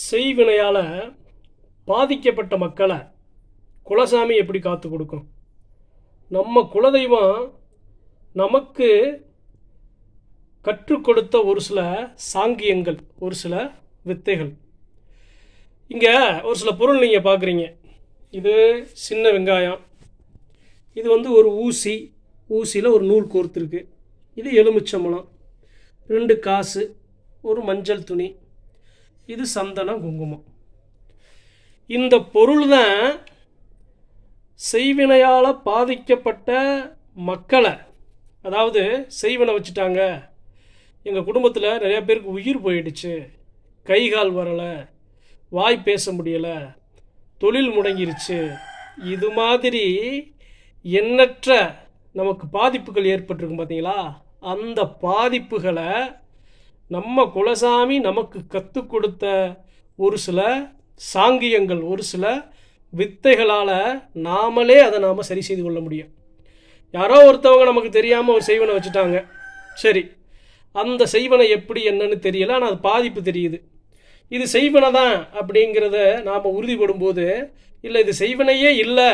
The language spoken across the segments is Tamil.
செய்வினையால் பாதிக்கப்பட்ட மக்களை குலசாமி எப்படி காத்து கொடுக்கும்? நம்ம குலதெய்வம் நமக்கு கற்றுக் கொடுத்த ஒரு சில சாங்கியங்கள் ஒரு சில வித்தைகள். இங்கே ஒரு சில பொருள் நீங்கள் பார்க்குறீங்க இது சின்ன வெங்காயம். இது வந்து ஒரு ஊசி. ஊசியில் ஒரு நூல் கோர்த்துருக்கு இது எலுமிச்சம்பழம். ரெண்டு காசு ஒரு மஞ்சள் துணி. இது சந்தனம் குங்குமம். இந்த பொருள் தான் செய்வினையால் பாதிக்கப்பட்ட மக்களை அதாவது செய்வினை வச்சுட்டாங்க. எங்கள் குடும்பத்தில் நிறையா பேருக்கு உயிர் போயிடுச்சு. கை கால் வரலை வாய் பேச முடியலை தொழில் முடங்கிருச்சு. இது மாதிரி எண்ணற்ற நமக்கு பாதிப்புகள் ஏற்பட்டிருக்கும் பார்த்தீங்களா அந்த பாதிப்புகளை நம்ம குலசாமி நமக்கு கற்றுக் கொடுத்த ஒரு சில சாங்கியங்கள் ஒரு சில வித்தைகளால் நாமளே அதை நாம் சரி செய்து கொள்ள முடியும். யாரோ ஒருத்தவங்க நமக்கு தெரியாமல் ஒரு செய்வனை வச்சுட்டாங்க. சரி அந்த செய்வனை எப்படி என்னன்னு தெரியல ஆனால் அது பாதிப்பு தெரியுது. இது செய்வனை தான் அப்படிங்கிறத நாம் உறுதிப்படும் போது இல்லை இது செய்வனையே இல்லை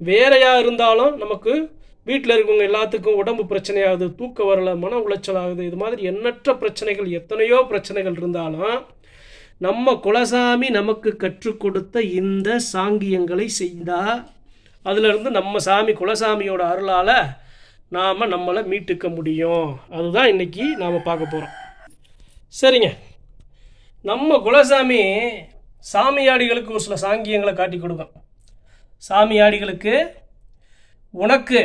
வேறையாக இருந்தாலும் நமக்கு வீட்டில் இருக்கவங்க எல்லாத்துக்கும் உடம்பு பிரச்சனையாகுது தூக்க வரல மன உளைச்சல் ஆகுது இது மாதிரி எண்ணற்ற பிரச்சனைகள் எத்தனையோ பிரச்சனைகள் இருந்தாலும் நம்ம குலசாமி நமக்கு கற்றுக் கொடுத்த இந்த சாங்கியங்களை செய்தால் அதிலிருந்து நம்ம சாமி குலசாமியோட அருளால் நாம் நம்மளை மீட்டுக்க முடியும். அதுதான் இன்றைக்கி நாம் பார்க்க போகிறோம் சரிங்க. நம்ம குலசாமி சாமியாடிகளுக்கு ஒரு சில சாங்கியங்களை காட்டி கொடுக்கும். சாமியாடிகளுக்கு உனக்கு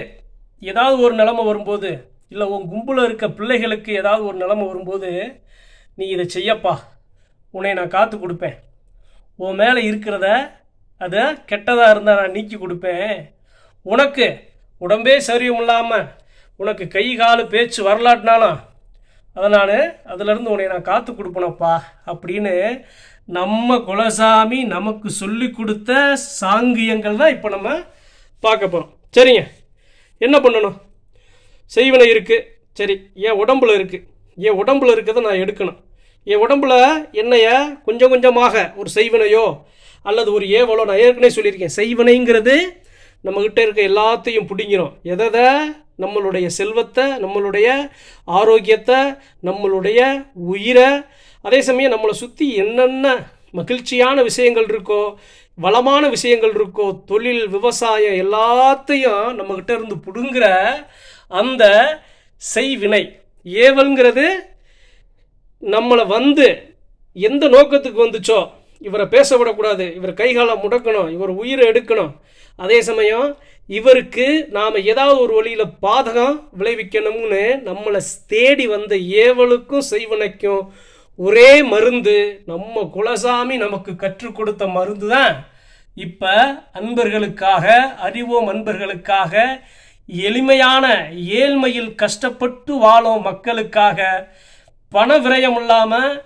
ஏதாவது ஒரு நிலமை வரும்போது இல்லை உன் கும்பலில் இருக்க பிள்ளைகளுக்கு ஏதாவது ஒரு நிலமை வரும்போது நீ இதை செய்யப்பா. உன்னை நான் காத்து கொடுப்பேன். உன் மேலே இருக்கிறத அதை கெட்டதாக இருந்தால் நான் நீக்கி கொடுப்பேன். உனக்கு உடம்பே சரியும் இல்லாமல் உனக்கு கை கால் பேச்சு வரலாட்டினாலும் அதை நான் அதிலிருந்து உன்னை நான் காத்து கொடுப்பனப்பா அப்படின்னு நம்ம குலசாமி நமக்கு சொல்லி கொடுத்த சாங்கியங்கள் தான் இப்போ நம்ம பார்க்க போகிறோம் சரிங்க. என்ன பண்ணணும்? செய்வனை இருக்குது சரி என் உடம்புல இருக்குது என் உடம்புல இருக்கிறத நான் எடுக்கணும். என் உடம்புல என்னைய கொஞ்சம் கொஞ்சமாக ஒரு செய்வனையோ அல்லது ஒரு ஏவலோ நான் ஏற்கனவே சொல்லியிருக்கேன். செய்வனைங்கிறது நம்மக்கிட்ட இருக்க எல்லாத்தையும் பிடிங்கிறோம் எதை நம்மளுடைய செல்வத்தை நம்மளுடைய ஆரோக்கியத்தை நம்மளுடைய உயிரை. அதே சமயம் நம்மளை சுற்றி என்னென்ன மகிழ்ச்சியான விஷயங்கள் இருக்கோ வளமான விஷயங்கள் இருக்கோ தொழில் விவசாயம் எல்லாத்தையும் நம்மக்கிட்ட இருந்து பிடுங்குற அந்த செய்வினை. ஏவல்ங்கிறது நம்மளை வந்து எந்த நோக்கத்துக்கு வந்துச்சோ இவரை பேச விடக்கூடாது இவர் கைகாலம் முடக்கணும் இவர் உயிரை எடுக்கணும். அதே சமயம் இவருக்கு நாம் ஏதாவது ஒரு வழியில் பாதகம் விளைவிக்கணும்னு நம்மளை தேடி வந்த ஏவலுக்கும் செய்வனைக்கும் ஒரே மருந்து. நம்ம குலசாமி நமக்கு கற்றுக் கொடுத்த மருந்து தான் இப்போ அன்பர்களுக்காக அறிவோம் அன்பர்களுக்காக எளிமையான ஏழ்மையில் கஷ்டப்பட்டு வாழும் மக்களுக்காக பண விரயம் இல்லாமல்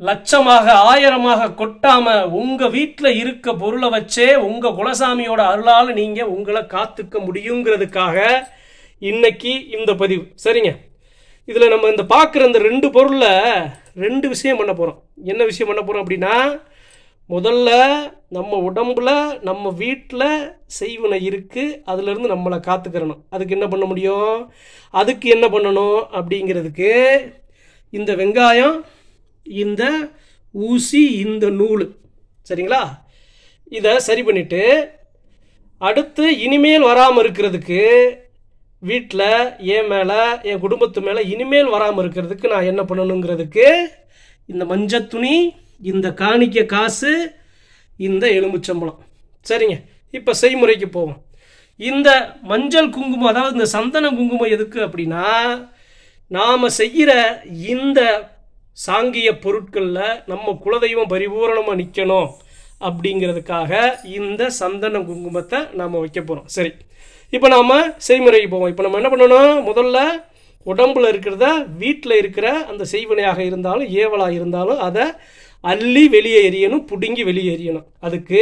லட்சமாக ஆயிரமாக கொட்டாம உங்க வீட்டில் இருக்க பொருளை வச்சே உங்க குலசாமியோட அருளால் நீங்க உங்களை காத்துக்க முடியுங்கிறதுக்காக இன்னைக்கு இந்த பதிவு. சரிங்க? இதில் நம்ம இந்த பார்க்குற இந்த ரெண்டு பொருளில் ரெண்டு விஷயம் பண்ண போகிறோம் என்ன விஷயம் பண்ண போகிறோம் அப்படின்னா முதல்ல நம்ம உடம்புல நம்ம வீட்டில் செய்வனை இருக்குது அதுலேருந்து நம்மளை காத்துக்கிறணும். அதுக்கு என்ன பண்ண முடியும்? அதுக்கு என்ன பண்ணணும் அப்படிங்கிறதுக்கு இந்த வெங்காயம் இந்த ஊசி இந்த நூல். சரிங்களா? இதை சரி பண்ணிவிட்டு அடுத்து இனிமேல் வராமல் இருக்கிறதுக்கு வீட்டில் என் மேலே என் குடும்பத்து மேலே இனிமேல் வராமல் இருக்கிறதுக்கு நான் என்ன பண்ணணுங்கிறதுக்கு இந்த மஞ்சள் துணி இந்த காணிக்க காசு இந்த எலும்புச்சம்பளம். சரிங்க. இப்போ செய்முறைக்கு போவோம். இந்த மஞ்சள் குங்குமம் அதாவது இந்த சந்தன குங்குமம் எதுக்கு அப்படின்னா நாம் செய்கிற இந்த சாங்கிய பொருட்களில் நம்ம குலதெய்வம் பரிபூரணமாக நிற்கணும் அப்படிங்கிறதுக்காக இந்த சந்தன குங்குமத்தை நாம் வைக்க போகிறோம் சரி. இப்போ நாம் செய்முறைக்கு போவோம். இப்போ நம்ம என்ன பண்ணணும் முதல்ல உடம்புல இருக்கிறத வீட்டில் இருக்கிற அந்த செய்வினையாக இருந்தாலும் ஏவலாக இருந்தாலும் அதை அள்ளி வெளியே எறியணும் பிடுங்கி வெளியே எறியணும் அதுக்கு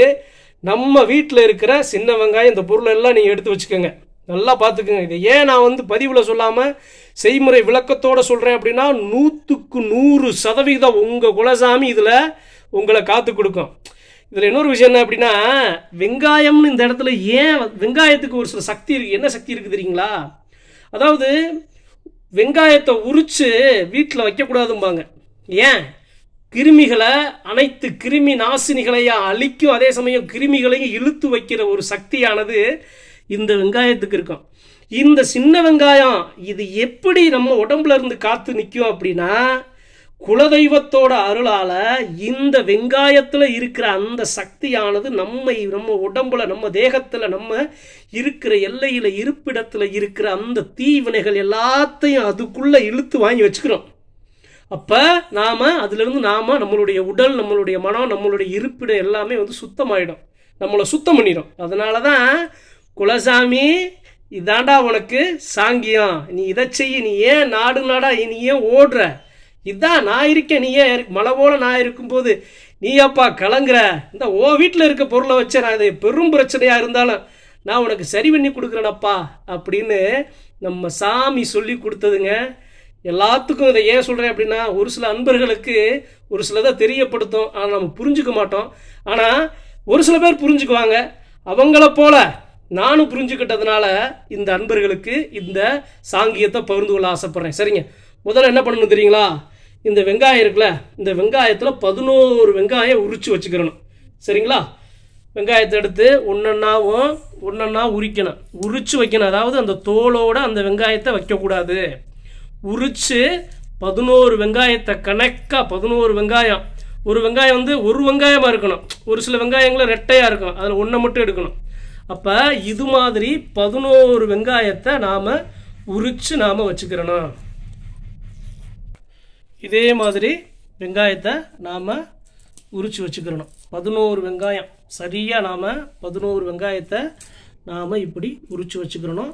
நம்ம வீட்டில் இருக்கிற சின்ன வெங்காயம் இந்த பொருளை எல்லாம் நீங்கள் எடுத்து வச்சுக்கோங்க. நல்லா பார்த்துக்குங்க இதை ஏன் நான் வந்து பதிவில் சொல்லாமல் செய்முறை விளக்கத்தோடு சொல்கிறேன் அப்படின்னா நூற்றுக்கு நூறு சதவீதம் உங்கள் குலசாமி இதில் உங்களை காத்து கொடுக்கும். இதில் இன்னொரு விஷயம் என்ன அப்படின்னா வெங்காயம்னு இந்த இடத்துல ஏன் வெங்காயத்துக்கு ஒரு சில சக்தி இருக்குது என்ன சக்தி இருக்குது தெரியுங்களா? அதாவது வெங்காயத்தை உரித்து வீட்டில் வைக்கக்கூடாதும்பாங்க. ஏன்? கிருமிகளை அனைத்து கிருமி நாசினிகளையும் அழிக்கும் அதே சமயம் கிருமிகளையும் இழுத்து வைக்கிற ஒரு சக்தியானது இந்த வெங்காயத்துக்கு இருக்கும். இந்த சின்ன வெங்காயம் இது எப்படி நம்ம உடம்புல இருந்து காத்து நிற்கும் அப்படின்னா குலதெய்வத்தோட அருளால இந்த வெங்காயத்தில் இருக்கிற அந்த சக்தியானது நம்மை நம்ம உடம்புல நம்ம தேகத்தில் நம்ம இருக்கிற எல்லையில் இருப்பிடத்தில் இருக்கிற அந்த தீவினைகள் எல்லாத்தையும் அதுக்குள்ளே இழுத்து வாங்கி வச்சுக்கிறோம். அப்போ நாம் அதுலேருந்து நாம் நம்மளுடைய உடல் நம்மளுடைய மனம் நம்மளுடைய இருப்பிடம் எல்லாமே வந்து சுத்தமாயிடும். நம்மளை சுத்தம் பண்ணிடும். அதனால தான் குலசாமி இதாண்டா உனக்கு சாங்கியம். நீ இதை செய்ய நீ ஏன் நாடு நாடா நீ ஏன் ஓடுற? இதான் நான் இருக்கேன் நீ ஏன் மழை போல நான் இருக்கும்போது நீ அப்பா கலங்குற? இந்த ஓ வீட்டில் இருக்க பொருளை வச்சு நான் இது பெரும் பிரச்சனையாக இருந்தாலும் நான் உனக்கு சரி பண்ணி கொடுக்குறேனப்பா அப்படின்னு நம்ம சாமி சொல்லி கொடுத்ததுங்க. எல்லாத்துக்கும் இதை ஏன் சொல்கிறேன் அப்படின்னா ஒரு சில அன்பர்களுக்கு ஒரு சிலதை தெரியப்படுத்தும் ஆனால் நம்ம புரிஞ்சுக்க மாட்டோம். ஆனால் ஒரு சில பேர் புரிஞ்சுக்குவாங்க. அவங்கள போல நானும் புரிஞ்சுக்கிட்டதுனால இந்த அன்பர்களுக்கு இந்த சாங்கியத்தை பகிர்ந்து கொள்ள ஆசைப்பட்றேன். சரிங்க? முதல்ல என்ன பண்ணணும் தெரியுங்களா? இந்த வெங்காயம் இருக்குல்ல இந்த வெங்காயத்தில் பதினோரு வெங்காயம் உரிச்சு வச்சுக்கிறணும். சரிங்களா? வெங்காயத்தை எடுத்து ஒன்றொன்னாவும் ஒன்றொன்னா உரிக்கணும். உரிச்சு வைக்கணும். அதாவது அந்த தோலோட அந்த வெங்காயத்தை வைக்கக்கூடாது. உரிச்சு பதினோரு வெங்காயத்தை கணக்காக பதினோரு வெங்காயம். ஒரு வெங்காயம் வந்து ஒரு வெங்காயமாக இருக்கணும். ஒரு சில வெங்காயங்களும் ரெட்டையாக இருக்கும் அதில் ஒன்றை மட்டும் எடுக்கணும். அப்போ இது மாதிரி பதினோரு வெங்காயத்தை நாம் உரித்து நாம் வச்சுக்கிறணும். இதே மாதிரி வெங்காயத்தை நாம் உரித்து வச்சுக்கிறணும். பதினோரு வெங்காயம். சரியாக நாம் பதினோரு வெங்காயத்தை நாம் இப்படி உரித்து வச்சுக்கிறணும்.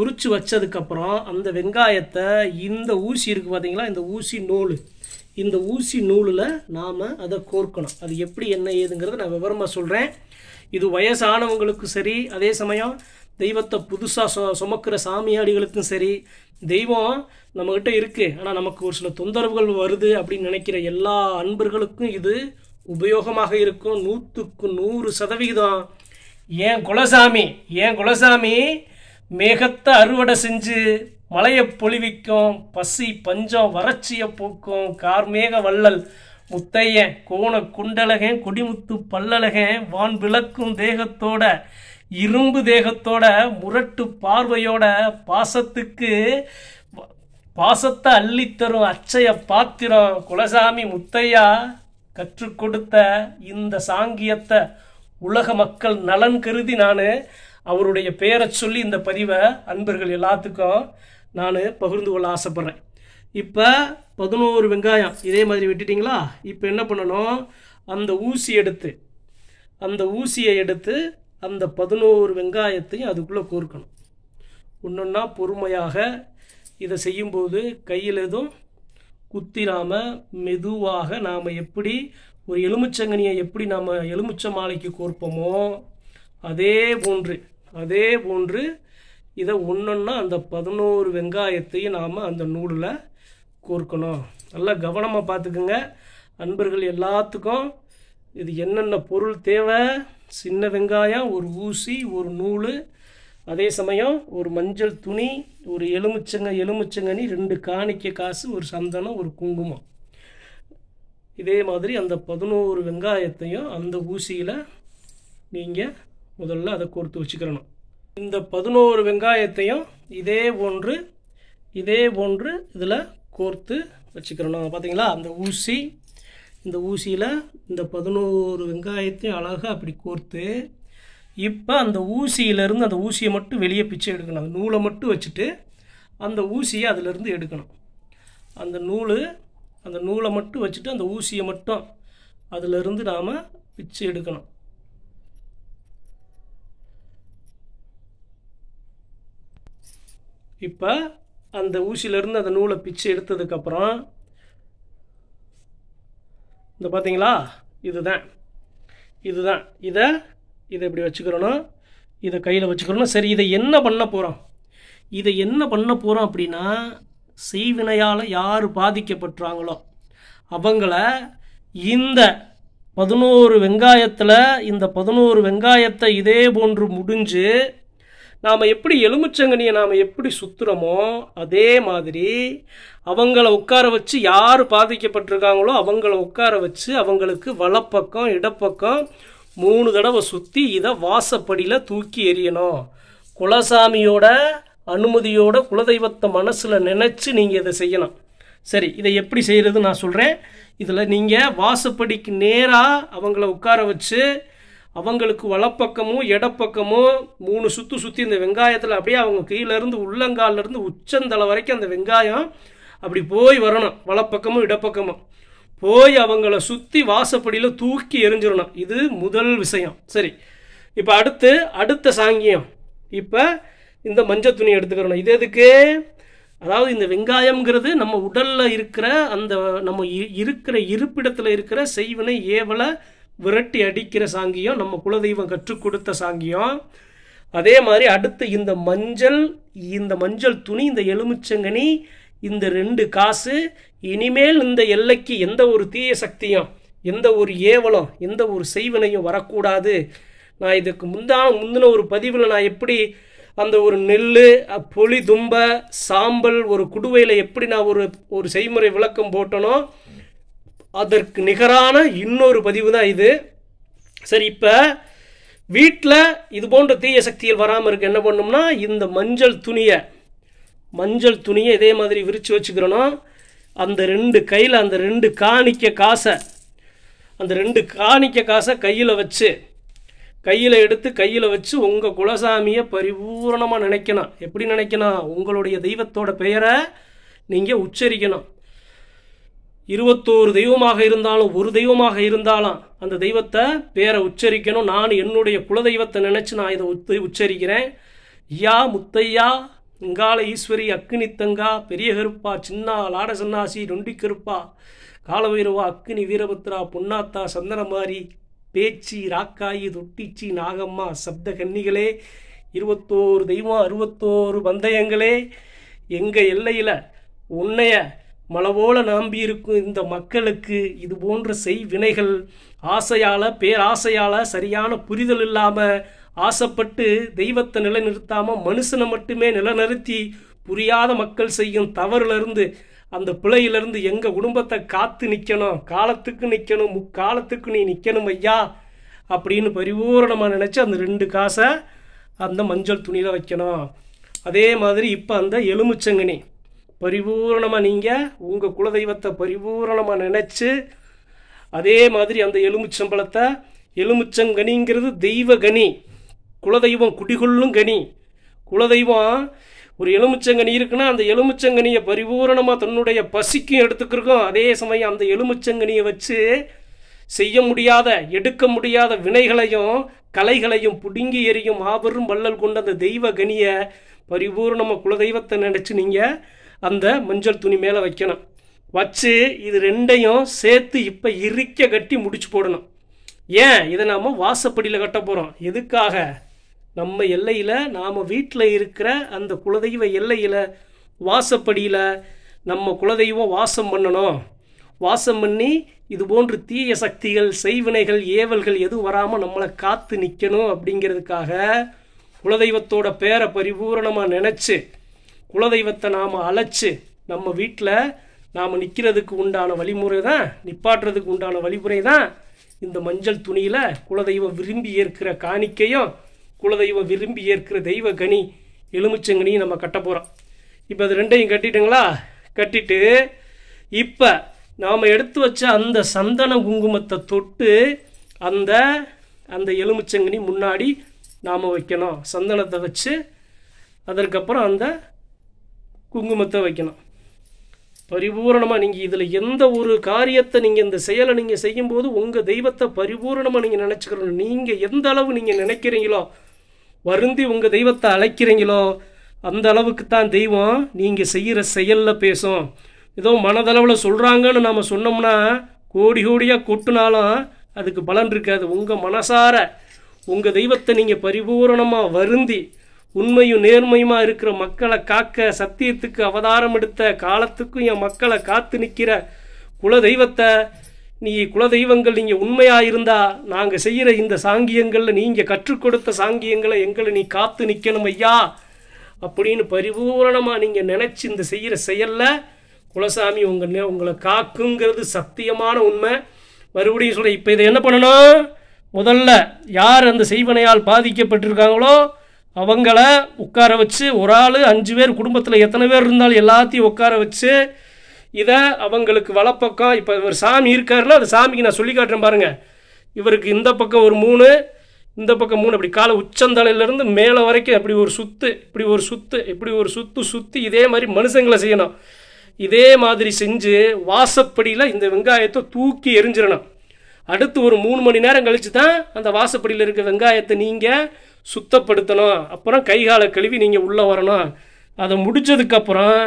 உரித்து வச்சதுக்கப்புறம் அந்த வெங்காயத்தை இந்த ஊசி இருக்குது பார்த்தீங்களா இந்த ஊசி நூல். இந்த ஊசி நூலில் நாம் அதை கோர்க்கணும். அது எப்படி என்ன ஏதுங்கிறத நான் விவரமாக சொல்கிறேன் இது வயசானவங்களுக்கும் சரி அதே சமயம் தெய்வத்தை புதுசாக சொ சுமக்கிற சாமியாடிகளுக்கும் சரி தெய்வம் நம்மக்கிட்ட இருக்குது ஆனால் நமக்கு ஒரு சில தொந்தரவுகள் வருது அப்படின்னு நினைக்கிற எல்லா அன்பர்களுக்கும் இது உபயோகமாக இருக்கும். நூற்றுக்கு நூறு சதவிகிதம். ஏன் குலசாமி? ஏன் குலசாமி? மேகத்தை அறுவடை செஞ்சு மலையை பொழிவிக்கும் பசி பஞ்சம் வறட்சியை போக்கும் கார்மேக வள்ளல் முத்தையன் கோண குண்டலகன் கொடிமுத்து பல்லழகன் வான் விளக்கும் தேகத்தோட இரும்பு தேகத்தோட முரட்டு பார்வையோட பாசத்துக்கு பாசத்தை அள்ளித்தரும் அச்சய பாத்திரம் குலசாமி முத்தையா கற்றுக் கொடுத்த இந்த சாங்கியத்தை உலக மக்கள் நலன் கருதி நான் அவருடைய பெயரை சொல்லி இந்த பதிவை அன்பர்கள் எல்லாத்துக்கும் நான் பகிர்ந்து கொள்ள ஆசைப்பட்றேன். இப்போ பதினோரு வெங்காயம் இதே மாதிரி விட்டுட்டிங்களா? இப்போ என்ன பண்ணணும்? அந்த ஊசி எடுத்து அந்த ஊசியை எடுத்து அந்த பதினோரு வெங்காயத்தையும் அதுக்குள்ளே கோர்க்கணும். ஒன்றுன்னா பொறுமையாக இதை செய்யும்போது கையில் எதுவும் குத்திராமல் மெதுவாக நாம் எப்படி ஒரு எலுமிச்சங்கனியை எப்படி நாம் எலுமிச்சை மாலைக்கு கோர்ப்போமோ அதே போன்று அதே போன்று இதை ஒன்றுன்னா அந்த பதினோரு வெங்காயத்தையும் நாம் அந்த நூலில் கோர்க்கணும். நல்லா கவனமாக பார்த்துக்குங்க. அன்பர்கள் எல்லாத்துக்கும் இது என்னென்ன பொருள் தேவை? சின்ன வெங்காயம் ஒரு ஊசி ஒரு நூல் அதே சமயம் ஒரு மஞ்சள் துணி ஒரு எலுமிச்சங்க எலுமிச்சங்கனி ரெண்டு காணிக்க காசு ஒரு சந்தனம் ஒரு குங்குமம். இதே மாதிரி அந்த பதினோரு வெங்காயத்தையும் அந்த ஊசியில் நீங்கள் முதல்ல அதை கோர்த்து வச்சுக்கிறணும். இந்த பதினோரு வெங்காயத்தையும் இதே போன்று இதே போன்று இதில் கோர்த்து வச்சுக்கிறணும். பார்த்தீங்களா அந்த ஊசி இந்த ஊசியில் இந்த பதினோரு வெங்காயத்தையும் அழகாக அப்படி கோர்த்து இப்போ அந்த ஊசியிலேருந்து அந்த ஊசியை மட்டும் வெளியே பிச்சை எடுக்கணும். அந்த நூலை மட்டும் வச்சுட்டு அந்த ஊசியை அதிலிருந்து எடுக்கணும். அந்த நூல் அந்த நூலை மட்டும் வச்சுட்டு அந்த ஊசியை மட்டும் அதிலிருந்து நாம் பிச்சை எடுக்கணும். இப்போ அந்த ஊசியிலேருந்து அந்த நூலை பிச்சு எடுத்ததுக்கப்புறம் இந்த பார்த்தீங்களா இதுதான். இதுதான். இதை இதை இப்படி வச்சுக்கிறணும். இதை கையில் வச்சுக்கிறணும். சரி இதை என்ன பண்ண போகிறோம் இதை என்ன பண்ண போகிறோம் அப்படின்னா செய்வினையால் யார் பாதிக்கப்பட்டுறாங்களோ அவங்கள இந்த பதினோரு வெங்காயத்தில் இந்த பதினோரு வெங்காயத்தை இதே போன்று முடிஞ்சு நாம் எப்படி எலுமிச்சங்கனியை நாம் எப்படி சுற்றுறோமோ அதே மாதிரி அவங்கள உட்கார வச்சு யார் பாதிக்கப்பட்டிருக்காங்களோ அவங்கள உட்கார வச்சு அவங்களுக்கு வலப்பக்கம் இடப்பக்கம் மூணு தடவை சுற்றி இதை வாசப்படியில் தூக்கி எறியணும். குலசாமியோட அனுமதியோட குலதெய்வத்தை மனசில் நினச்சி நீங்கள் இதை செய்யணும். சரி இதை எப்படி செய்கிறது நான் சொல்கிறேன் இதில் நீங்கள் வாசப்படிக்கு நேராக அவங்கள உட்கார வச்சு அவங்களுக்கு வலப்பக்கமும் இடப்பக்கமும் மூணு சுற்று சுற்றி இந்த வெங்காயத்தில் அப்படியே அவங்க கீழேருந்து உள்ளங்காலிருந்து உச்சந்தலை வரைக்கும் அந்த வெங்காயம் அப்படி போய் வரணும். வலப்பக்கமும் இடப்பக்கமும் போய் அவங்கள சுற்றி வாசப்படியில் தூக்கி எரிஞ்சிடணும் இது முதல் விஷயம். சரி. இப்போ அடுத்து அடுத்த சாங்கியம். இப்போ இந்த மஞ்சள் துணி எடுத்துக்கிறணும். இது எதுக்கு? அதாவது இந்த வெங்காயம்ங்கிறது நம்ம உடலில் இருக்கிற அந்த நம்ம இ- இருக்கிற இருப்பிடத்தில் இருக்கிற செய்வினை ஏவலை விரட்டி அடிக்கிற சாங்கியம் நம்ம குலதெய்வம் கற்றுக் கொடுத்த சாங்கியம். அதே மாதிரி அடுத்து இந்த மஞ்சள் இந்த மஞ்சள் துணி இந்த எலுமிச்சங்கனி இந்த ரெண்டு காசு இனிமேல் இந்த எல்லைக்கு எந்த ஒரு தீய சக்தியும் எந்த ஒரு ஏவலம் எந்த ஒரு செய்வினையும் வரக்கூடாது. நான் இதுக்கு முந்தான முந்தின ஒரு பதிவில் நான் எப்படி அந்த ஒரு நெல் பொலி தும்ப சாம்பல் ஒரு குடுவையில் எப்படி நான் ஒரு ஒரு செய்முறை விளக்கம் போட்டனோ அதற்கு நிகரான இன்னொரு பதிவு தான் இது. சரி இப்போ வீட்டில் இது போன்ற தீய சக்திகள் வராமல் இருக்க என்ன பண்ணோம்னா இந்த மஞ்சள் துணியை மஞ்சள் துணியை இதே மாதிரி விரித்து வச்சுக்கிறணும் அந்த ரெண்டு கையில் அந்த ரெண்டு காணிக்க காசை அந்த ரெண்டு காணிக்க காசை கையில் வச்சு கையில் எடுத்து கையில் வச்சு உங்கள் குலசாமியை பரிபூரணமாக நினைக்கணும். எப்படி நினைக்கணும்? உங்களுடைய தெய்வத்தோட பெயரை நீங்கள் உச்சரிக்கணும். இருபத்தோரு தெய்வமாக இருந்தாலும் ஒரு தெய்வமாக இருந்தாலும் அந்த தெய்வத்தை பேரை உச்சரிக்கணும். நான் என்னுடைய குலதெய்வத்தை நினச்சி நான் இதை உச்சரிக்கிறேன். யா முத்தையா இங்கால ஈஸ்வரி அக்னி தங்கா பெரிய கருப்பா சின்னா லாட சன்னாசி நொண்டி கருப்பா காலவைரவா அக்னி வீரபத்ரா பொன்னாத்தா சந்தனமாரி பேச்சி ராக்காயி தொட்டிச்சி நாகம்மா சப்த கன்னிகளே இருபத்தோரு தெய்வம் அறுபத்தோரு பந்தயங்களே எங்கள் எல்லையில் உன்னைய மலவோல நம்பி இருக்கும் இந்த மக்களுக்கு இது போன்ற செய்வினைகள் ஆசையால் பேராசையால் சரியான புரிதல் இல்லாமல் ஆசைப்பட்டு தெய்வத்தை நிலைநிறுத்தாமல் மனுஷனை மட்டுமே நிலைநிறுத்தி புரியாத மக்கள் செய்யும் தவறிலிருந்து அந்த பிழையிலிருந்து எங்கள் குடும்பத்தை காத்து நிற்கணும் காலத்துக்கு நிற்கணும் முக்காலத்துக்கு நீ நிற்கணும் ஐயா அப்படின்னு பரிபூரணமாக நினச்சி அந்த ரெண்டு காசை அந்த மஞ்சள் துணியில் வைக்கணும். அதே மாதிரி இப்போ அந்த எலுமிச்சங்கனி. பரிபூரணமாக நீங்கள் உங்கள் குலதெய்வத்தை பரிபூரணமாக நினச்சி அதே மாதிரி அந்த எலுமிச்சம்பழத்தை எலுமிச்சங்கனிங்கிறது தெய்வ கனி குலதெய்வம் குடிகொள்ளும் கனி. குலதெய்வம் ஒரு எலுமிச்சங்கனி இருக்குன்னா அந்த எலுமிச்சங்கனியை பரிபூரணமாக தன்னுடைய பசிக்கும் எடுத்துக்கிறோம் அதே சமயம் அந்த எலுமிச்சங்கனியை வச்சு செய்ய முடியாத எடுக்க முடியாத வினைகளையும் கலைகளையும் புடுங்கி எறியும் மாபெரும் வள்ளல் கொண்ட அந்த தெய்வ கனியை பரிபூர்ணமாக குலதெய்வத்தை நினச்சி நீங்கள் அந்த மஞ்சள் துணி மேலே வைக்கணும். வச்சு இது ரெண்டையும் சேர்த்து இப்போ இறுக்க கட்டி முடிச்சு போடணும். ஏன்? இதை நாம் வாசப்படியில் கட்ட போகிறோம் எதுக்காக? நம்ம எல்லையில் நாம் வீட்டில் இருக்கிற அந்த குலதெய்வ எல்லையில் வாசப்படியில் நம்ம குலதெய்வம் வாசம் பண்ணணும். வாசம் பண்ணி இது போன்று தீய சக்திகள் செய்வினைகள் ஏவல்கள் எதுவும் வராமல் நம்மளை காத்து நிற்கணும் அப்படிங்கிறதுக்காக குலதெய்வத்தோட பேரை பரிபூரணமாக நினச்சி குலதெய்வத்தை நாம் அழைச்சி நம்ம வீட்டில் நாம் நிற்கிறதுக்கு உண்டான வழிமுறை தான் நிப்பாட்டுறதுக்கு உண்டான வழிமுறை தான் இந்த மஞ்சள் துணியில் குலதெய்வம் விரும்பி ஏற்கிற காணிக்கையும் குலதெய்வம் விரும்பி ஏற்கிற தெய்வ கனி எலுமிச்சங்கனியும் நம்ம கட்ட போகிறோம் இப்போ அது ரெண்டையும் கட்டிட்டுங்களா? கட்டிட்டு இப்போ நாம் எடுத்து வச்ச அந்த சந்தன குங்குமத்தை தொட்டு அந்த அந்த எலுமிச்சங்கனி முன்னாடி நாம் வைக்கணும். சந்தனத்தை வச்சு அதற்கப்புறம் அந்த குங்குமத்தை வைக்கணும். பரிபூரணமாக நீங்கள் இதில் எந்த ஒரு காரியத்தை நீங்கள் இந்த செயலை நீங்கள் செய்யும்போது உங்கள் தெய்வத்தை பரிபூரணமாக நீங்கள் நினச்சிக்கிறோம் நீங்கள் எந்த அளவு நீங்கள் நினைக்கிறீங்களோ வருந்தி உங்கள் தெய்வத்தை அழைக்கிறீங்களோ அந்த அளவுக்கு தான் தெய்வம் நீங்கள் செய்கிற செயலில் பேசும். ஏதோ மனதளவில் சொல்கிறாங்கன்னு நாம் சொன்னோம்னா கோடி கோடியாக கொட்டினாலும் அதுக்கு பலன் இருக்காது. உங்கள் மனசார உங்கள் தெய்வத்தை நீங்கள் பரிபூரணமாக வருந்தி உண்மையும் நேர்மையுமா இருக்கிற மக்களை காக்க சத்தியத்துக்கு அவதாரம் எடுத்த காலத்துக்கும் என் மக்களை காத்து நிற்கிற குலதெய்வத்தை நீ குலதெய்வங்கள் நீங்கள் உண்மையாக இருந்தால் நாங்கள் செய்கிற இந்த சாங்கியங்களில் நீங்கள் கற்றுக் கொடுத்த சாங்கியங்களை எங்களை நீ காத்து நிற்கணும் ஐயா. அப்படின்னு பரிபூரணமாக நீங்கள் நினச்சி இந்த செய்கிற செயலில் குலசாமி உங்கள் உங்களை காக்குங்கிறது சத்தியமான உண்மை. மறுபடியும் சொல்ல இப்போ இதை என்ன பண்ணணும்? முதல்ல யார் அந்த செய்வனையால் பாதிக்கப்பட்டிருக்காங்களோ அவங்கள உட்கார வச்சு ஒரு ஆள் அஞ்சு பேர் குடும்பத்தில் எத்தனை பேர் இருந்தாலும் எல்லாத்தையும் உட்கார வச்சு இதை அவங்களுக்கு வலப்பக்கம் இப்போ ஒரு சாமி இருக்காருன்னா அந்த சாமிக்கு நான் சொல்லி காட்டுறேன் பாருங்கள் இவருக்கு இந்த பக்கம் ஒரு மூணு இந்த பக்கம் மூணு அப்படி காலை உச்சந்தலையிலேருந்து மேலே வரைக்கும் அப்படி ஒரு சுத்து இப்படி ஒரு சுத்து இப்படி ஒரு சுத்து சுற்றி இதே மாதிரி மனுஷங்களை செய்யணும். இதே மாதிரி செஞ்சு வாசப்படியில் இந்த வெங்காயத்தை தூக்கி எரிஞ்சிடணும். அடுத்து ஒரு மூணு மணி நேரம் கழித்து தான் அந்த வாசப்படியில் இருக்க வெங்காயத்தை நீங்கள் சுத்தப்படுத்தணும். அப்புறம் கைகாலை கழுவி நீங்கள் உள்ளே வரணும். அதை முடித்ததுக்கப்புறம்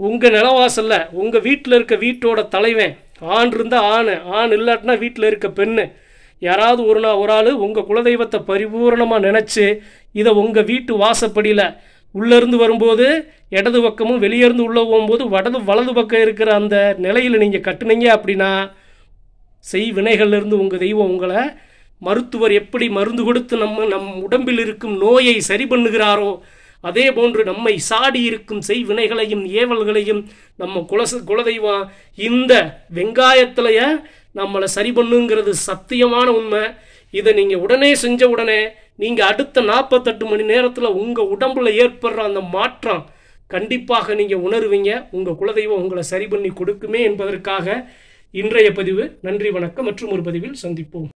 உங்கள் நிலவாசலில் உங்கள் வீட்டில் இருக்க வீட்டோட தலைவன் ஆண் இருந்தால் ஆண் ஆண் இல்லாட்டினா வீட்டில் இருக்க பெண்ணு யாராவது ஒரு நாள் ஒரு ஆள் உங்கள் குலதெய்வத்தை பரிபூரணமாக நினச்சி இதை உங்கள் வீட்டு வாசப்படியில் உள்ளேருந்து வரும்போது இடது பக்கமும் வெளியேருந்து உள்ளே போகும்போது வடது வலது பக்கம் இருக்கிற அந்த நிலையில் நீங்கள் கட்டுனீங்க அப்படின்னா செய் வினைகள்லேருந்து உங்கள் தெய்வம் உங்களை மருத்துவர் எப்படி மருந்து கொடுத்து நம்ம நம் உடம்பில் இருக்கும் நோயை சரி பண்ணுகிறாரோ அதே போன்று நம்மை சாடி இருக்கும் செய் வினைகளையும் ஏவல்களையும் நம்ம குலச குலதெய்வம் இந்த வெங்காயத்திலைய நம்மளை சரி பண்ணுங்கிறது சத்தியமான உண்மை. இதை நீங்கள் உடனே செஞ்ச உடனே நீங்கள் அடுத்த நாற்பத்தெட்டு மணி நேரத்தில் உங்கள் உடம்புல ஏற்படுற அந்த மாற்றம் கண்டிப்பாக நீங்கள் உணருவீங்க. உங்கள் குலதெய்வம் உங்களை சரி பண்ணி கொடுக்குமே என்பதற்காக இன்றைய பதிவு. நன்றி வணக்கம். மற்றும் ஒரு பதிவில் சந்திப்போம்.